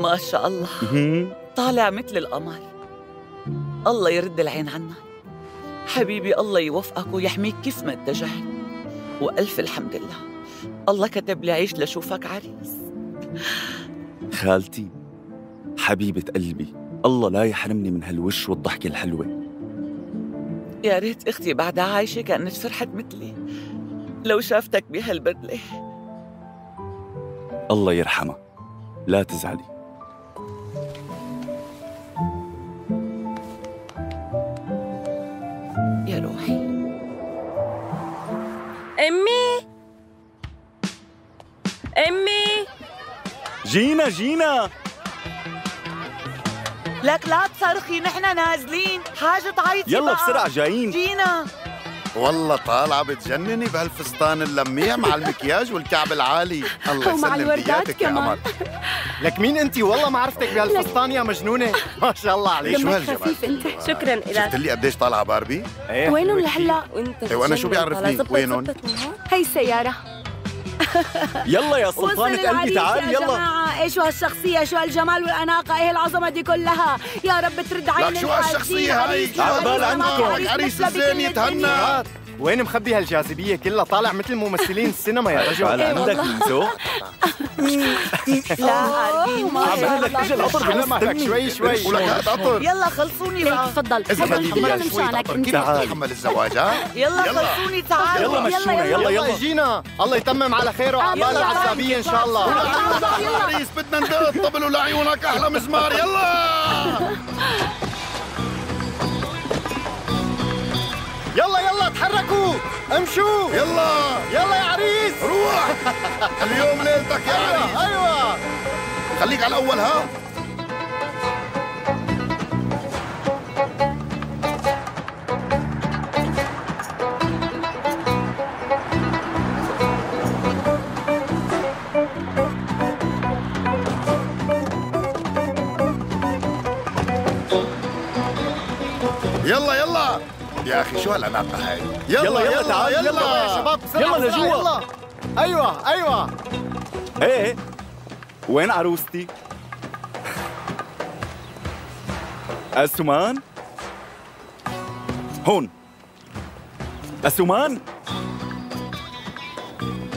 ما شاء الله. طالع مثل القمر. الله يرد العين عنا. حبيبي الله يوفقك ويحميك كيف ما اتجهت. وألف الحمد لله. الله كتب لي عيش لشوفك عريس. خالتي حبيبة قلبي الله لا يحرمني من هالوش والضحكة الحلوة. يا ريت أختي بعدها عايشة كانت فرحت مثلي. لو شافتك بهالبدلة. الله يرحمها. لا تزعلي. جينا جينا. لك لا تصرخي نحن نازلين. حاجة تعيطي يلا بقى. بسرعة جايين. جينا. والله طالعة بتجنني بهالفستان اللميع مع المكياج والكعب العالي. الله ومع الوردات كمان. لك مين انت والله ما عرفتك بهالفستان يا مجنونة. ما شاء الله عليك. شو هالجمال؟ خفيف انت. شكرا. شفت لك لي قديش طالعة باربي؟ إيه. وينهم لهلا؟ وانت إيه، وأنا شو. بيعرفني؟ وينهم؟ هي السيارة يلا يا سلطانة قلبي تعال يا يلا. إيش هالشخصية شو هالجمال والأناقة إيه العظمة دي كلها يا رب ترد عين لك شو هالشخصية هاي؟ عبال عندكم. عريس الزين يتهنى. وين مخبي هالجاذبية كلها؟ طالع مثل ممثلين السينما يا رجل. على إيه عندك. ذوق لا عارفين عم لك. اجى القطر بالمهلك شوي شوي. ولك هات قطر يلا خلصوني ليك بقى. تفضل. تفضل بدي شوي قطر كيف تتحمل الزواج ها؟ يلا. خلصوني تعالوا. يلا مشونا يلا يلا يجينا الله يتمم على خير وعقبال يلا. العزابيه إن شاء الله. بدنا ندق طبلوا لعيونك أحلى مزمار. يلا. يلا يلا تحركوا امشوا. يلا. يلا يا عريس. روح. اليوم ليلتك يا عريس. أيوه أيوه. خليك على الأول ها؟ يلا يلا يا أخي شو هالأناقة هاي يلا، يلا، تعال، يلا يلا. يا شباب بسرعة، يلا لجوا. يلا أيوه أيوه إيه وين عروستي؟ أسومان؟ هون أسومان؟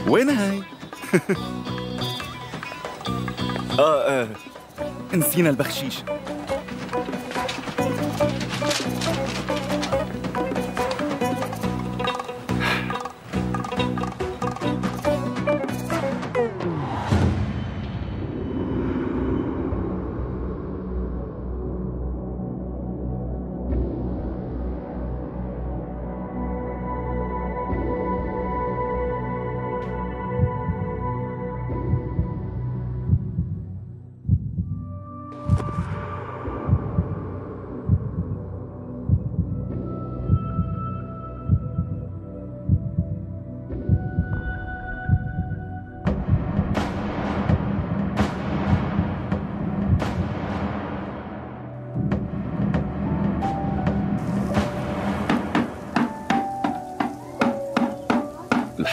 وين هاي؟ آه آه نسينا البخشيش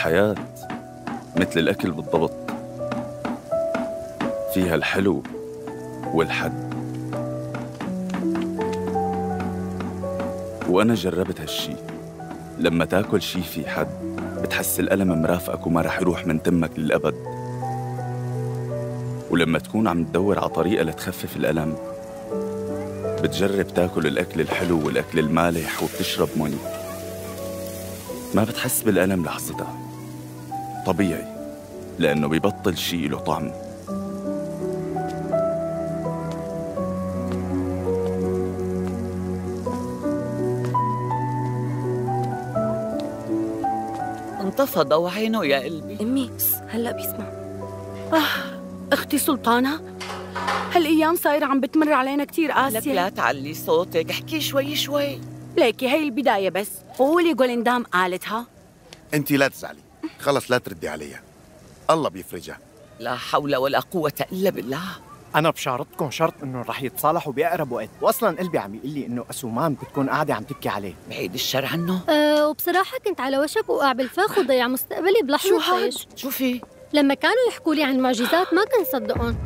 الحياة مثل الأكل بالضبط. فيها الحلو والحد وأنا جربت هالشي. لما تاكل شي في حد بتحس الألم مرافقك وما رح يروح من تمك للأبد. ولما تكون عم تدور على طريقة لتخفف الألم بتجرب تاكل الأكل الحلو والأكل المالح وبتشرب مي. ما بتحس بالألم لحظتها. طبيعي لأنه بيبطل شيء له طعم. انطفى ضوء عينه يا قلبي. أمي بس هلأ بيسمع. أختي سلطانة هالأيام صايرة عم بتمر علينا كثير لك قاسية لا تعلي صوتك احكي شوي شوي. ليكي هي البداية بس. قولي جولندام قالتها؟ انت لا تزعلي. خلص لا تردي عليها الله بيفرجها لا حول ولا قوة إلا بالله. أنا بشارطكم شرط إنه رح يتصالحوا بأقرب وقت. واصلا قلبي عم يقول لي إنه أسومان بتكون قاعدة عم تبكي عليه. بعيد الشر عنه؟ أه وبصراحة كنت على وشك وقع بالفخ وضيع مستقبلي شو بلحظة هاد؟ طيش. شو في؟ لما كانوا يحكوا لي عن معجزات ما كنت صدقهم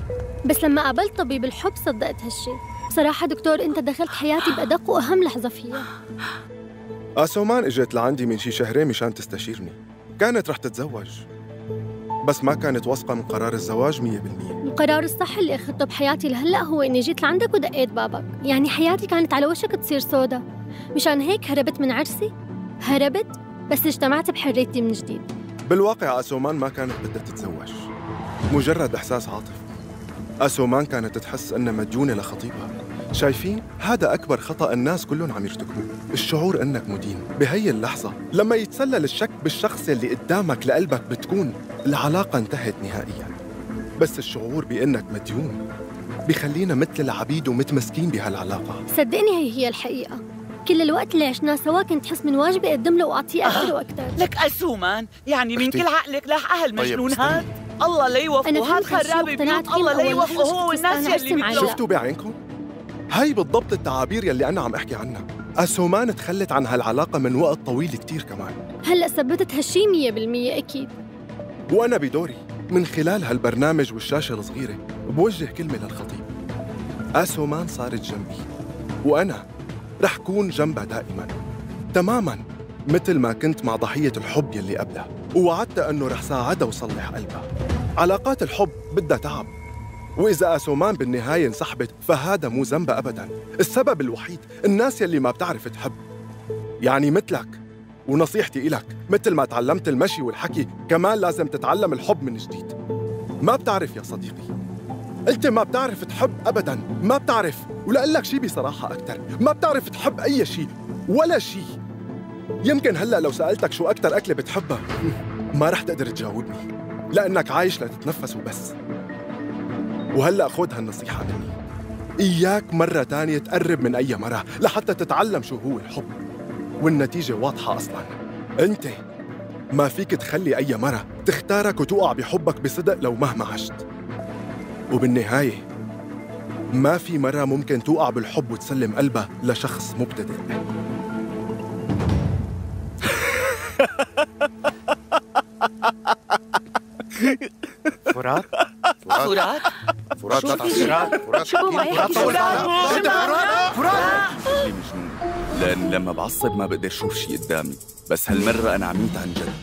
بس لما قابلت طبيب الحب صدقت هالشي. بصراحة دكتور أنت دخلت حياتي بأدق وأهم لحظة فيها آسومان إجت لعندي من شي شهرين مشان تستشيرني. كانت رح تتزوج. بس ما كانت واثقة من قرار الزواج 100% القرار الصح اللي أخذته بحياتي لهلأ هو إني جيت لعندك ودقيت بابك. يعني حياتي كانت على وشك تصير سودا مشان هيك هربت من عرسي. هربت بس اجتمعت بحريتي من جديد. بالواقع آسومان ما كانت بدها تتزوج. مجرد إحساس عاطفي. آسومان كانت تحس أنها مديونة لخطيبها. شايفين؟ هذا أكبر خطأ الناس كلهم عم يرتكبوه الشعور أنك مدين. بهي اللحظة لما يتسلل الشك بالشخص اللي قدامك لقلبك بتكون العلاقة انتهت نهائياً. بس الشعور بأنك مديون بخلينا مثل العبيد ومتمسكين بهالعلاقة. صدقني هي هي الحقيقة. كل الوقت اللي عشناه سوا كنت حس من واجبي أقدم له وأعطيه أكثر وأكثر لك أسومان يعني من. كل عقلك لاح أهل طيب، مجنون. هاد الله لا يوفقه. هاد خرابي بيوت. الله لا يوفقه. هو والناس يلي شفتوا بعينكم؟ هاي بالضبط التعابير يلي أنا عم أحكي عنها. أسومان تخلت عن هالعلاقة من وقت طويل كتير كمان. هلأ ثبتت هالشي مية بالمية أكيد. وأنا بدوري من خلال هالبرنامج والشاشة الصغيرة بوجه كلمة للخطيب. آسومان صارت جنبي وأنا رح كون جنبها دائما. تماما مثل ما كنت مع ضحية الحب يلي قبلها ووعدت أنه رح ساعدها وصلح قلبها. علاقات الحب بدها تعب. وإذا آسومان بالنهاية انسحبت فهذا مو ذنبها أبدا. السبب الوحيد الناس يلي ما بتعرف تحب. يعني مثلك ونصيحتي إلك مثل ما تعلمت المشي والحكي كمان لازم تتعلم الحب من جديد. ما بتعرف يا صديقي. أنت ما بتعرف تحب أبدا. ما بتعرف. ولأقول لك شي بصراحة أكثر ما بتعرف تحب أي شيء ولا شيء يمكن هلأ لو سألتك شو أكثر أكلة بتحبها ما رح تقدر تجاوبني. لأنك عايش لتتنفس وبس وهلأ خذ هالنصيحة مني. إياك مرة تانية تقرب من أي مرة لحتى تتعلم شو هو الحب. والنتيجة واضحة أصلاً. أنت ما فيك تخلي أي مرة تختارك وتوقع بحبك بصدق لو مهما عشت. وبالنهاية ما في مرة ممكن توقع بالحب وتسلم قلبها لشخص مبتدئ. فرات؟ فرات؟ فرات لا تعصب فرات شو معي فرات فرات مجنون لأن لما بعصب ما بقدر شوف شي قدامي بس هالمرة أنا عميت عن جد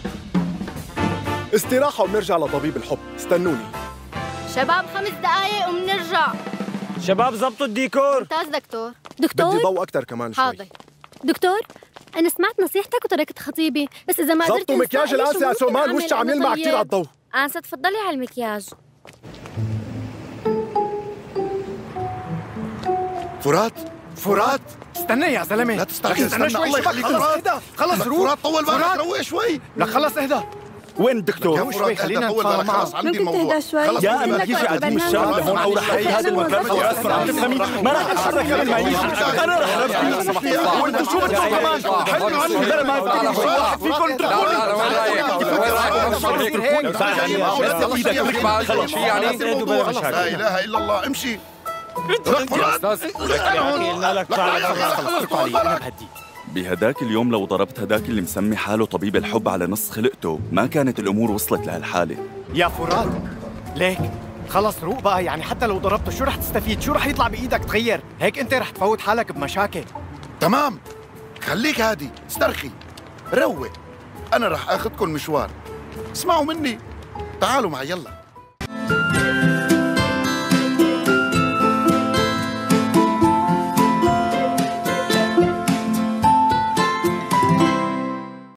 استراحة وبنرجع لطبيب الحب. استنوني. شباب خمس دقايق وبنرجع. شباب زبطوا الديكور. ممتاز دكتور. بدي دكتور؟ ضوء أكتر كمان شوي. حاضر. دكتور أنا سمعت نصيحتك وتركت خطيبي بس إذا ما قدرت زبطوا مكياج القاسي يا سومان أعمل وش عم أنا يلمع؟ كتير على الضوء. أنسة تفضلي على المكياج. فرات فرات استنى يا زلمه لا تستعجل استنى استنى شوي الله يخليك خلص فرات اهدى خلص روح فرات طول بالك. روق شوي لا خلص اهدى وين الدكتور؟ يا شوي خلينا نتفاهم معه خلص عندي؟ خلص يا. كيف قاعدين الشارع خلص لهون أو رح هذا خلص وأسمع عندي تفهمي؟ ما رح أتحرك قبل ما يجي. أنا رح وانتوا شو بدكم كمان؟ حلوا عنه بدل ما واحد فيكم لا اله الا الله امشي بهداك اليوم لو ضربت هداك اللي مسمي حاله طبيب الحب على نص خلقته ما كانت الأمور وصلت لهالحالة. يا فرات ليك. خلص روق بقى يعني حتى لو ضربته شو رح تستفيد؟ شو رح يطلع بإيدك تغير؟ هيك أنت رح تفوت حالك بمشاكل. تمام. خليك هادي. استرخي. روق. أنا رح اخذكم مشوار. اسمعوا مني. تعالوا معي يلا.